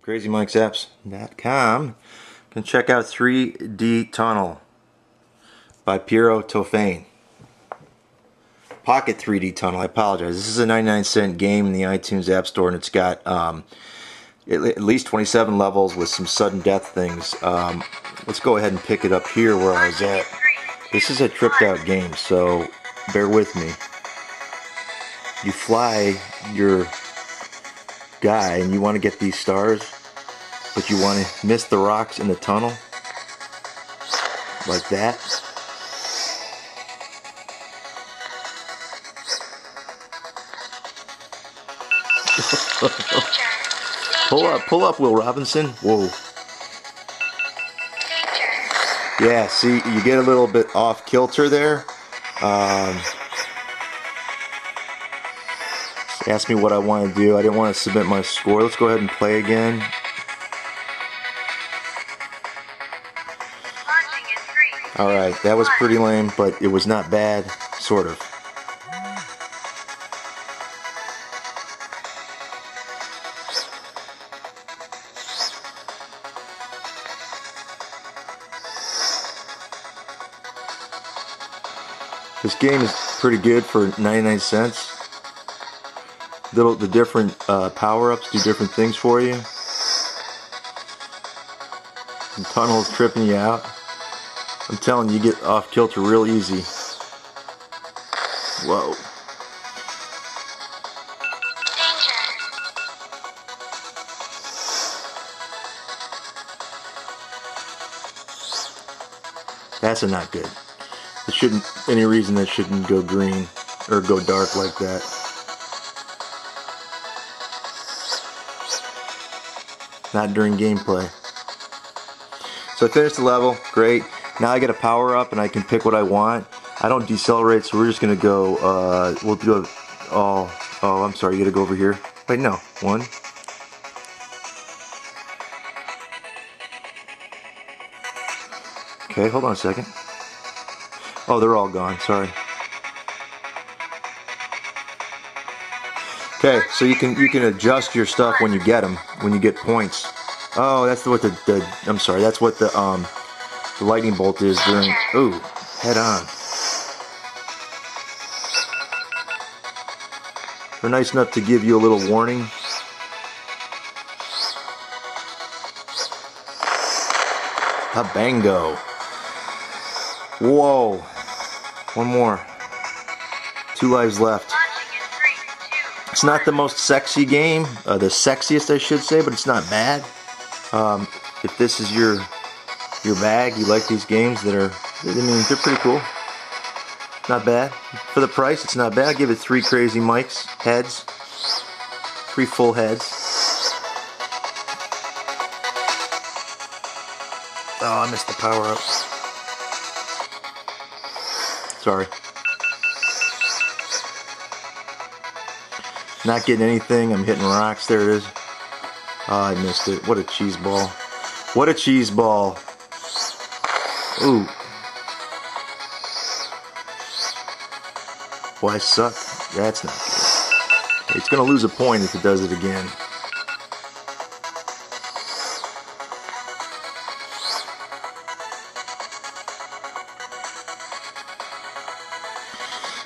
CrazyMikesApps.com. Can check out 3D Tunnel by Piero Tofane. Pocket 3D Tunnel, I apologize. This is a 99 cent game in the iTunes App Store and it's got um, at least 27 levels with some sudden death things. Um, let's go ahead and pick it up here where I was at. This is a tripped out game, so bear with me. You fly your guy and you want to get these stars, but you want to miss the rocks in the tunnel, like that. pull up, pull up, Will Robinson. Whoa. Yeah, see, you get a little bit off kilter there. Um, asked me what I want to do. I didn't want to submit my score. Let's go ahead and play again. Alright, that was pretty lame, but it was not bad, sort of. This game is pretty good for 99 cents little the different uh, power-ups do different things for you. The tunnel's tripping you out. I'm telling you, you get off kilter real easy. Whoa. That's not good. It shouldn't, any reason that shouldn't go green or go dark like that. Not during gameplay. So I finished the level, great. Now I get a power up and I can pick what I want. I don't decelerate, so we're just gonna go, uh, we'll do a, oh, oh, I'm sorry, you gotta go over here. Wait, no, one. Okay, hold on a second. Oh, they're all gone, sorry. Okay, so you can you can adjust your stuff when you get them, when you get points. Oh, that's what the, the I'm sorry, that's what the um the lightning bolt is doing. Ooh, head on. They're nice enough to give you a little warning. A bango. Whoa. One more. Two lives left. It's not the most sexy game, uh, the sexiest I should say, but it's not bad. Um, if this is your your bag, you like these games that are, I mean, they're pretty cool. Not bad. For the price, it's not bad. I give it three crazy Mike's, heads, three full heads. Oh, I missed the power up. Sorry. Not getting anything. I'm hitting rocks. There it is. Oh, I missed it. What a cheese ball. What a cheese ball. Ooh. I suck. That's not good. It's going to lose a point if it does it again.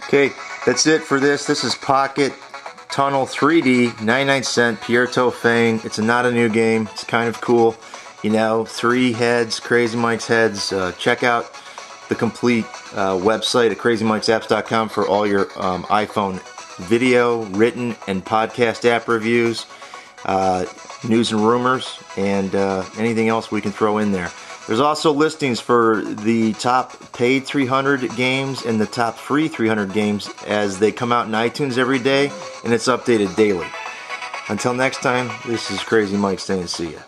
Okay, that's it for this. This is Pocket Tunnel 3D, 99 cent, Pierre Tofane. It's not a new game. It's kind of cool. You know, three heads, Crazy Mike's heads. Uh, check out the complete uh, website at crazymikesapps.com for all your um, iPhone video, written, and podcast app reviews, uh, news and rumors, and uh, anything else we can throw in there. There's also listings for the top paid 300 games and the top free 300 games as they come out in iTunes every day and it's updated daily. Until next time, this is Crazy Mike saying see ya.